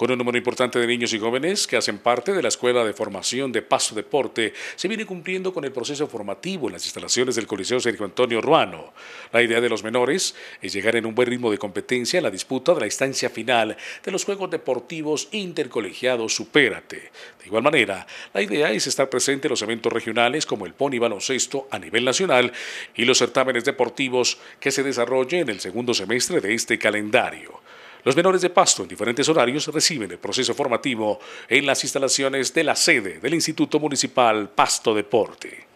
Con un número importante de niños y jóvenes que hacen parte de la Escuela de Formación de Paso Deporte, se viene cumpliendo con el proceso formativo en las instalaciones del Coliseo Sergio Antonio Ruano. La idea de los menores es llegar en un buen ritmo de competencia en la disputa de la instancia final de los Juegos Deportivos Intercolegiados Supérate. De igual manera, la idea es estar presente en los eventos regionales como el pony baloncesto a nivel nacional y los certámenes deportivos que se desarrollen en el segundo semestre de este calendario. Los menores de Pasto en diferentes horarios reciben el proceso formativo en las instalaciones de la sede del Instituto Municipal Pasto Deporte.